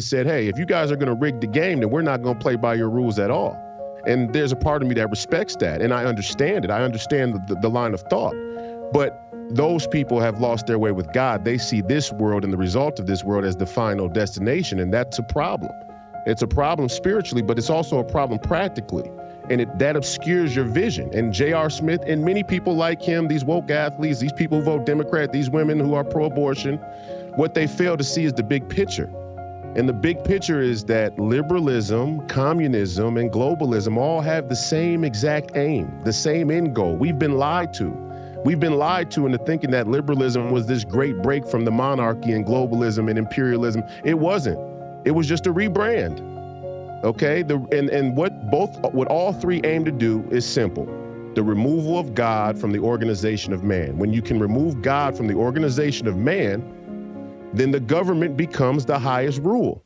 said, hey, if you guys are going to rig the game, then we're not going to play by your rules at all. And there's a part of me that respects that. And I understand it. I understand the, the line of thought. But those people have lost their way with God. They see this world and the result of this world as the final destination. And that's a problem. It's a problem spiritually, but it's also a problem practically. And it, that obscures your vision. And J.R. Smith and many people like him, these woke athletes, these people who vote Democrat, these women who are pro abortion, what they fail to see is the big picture. And the big picture is that liberalism, communism, and globalism all have the same exact aim, the same end goal. We've been lied to. We've been lied to into thinking that liberalism was this great break from the monarchy and globalism and imperialism. It wasn't. It was just a rebrand. Okay? The, and, and what both what all three aim to do is simple. The removal of God from the organization of man. When you can remove God from the organization of man, then the government becomes the highest rule.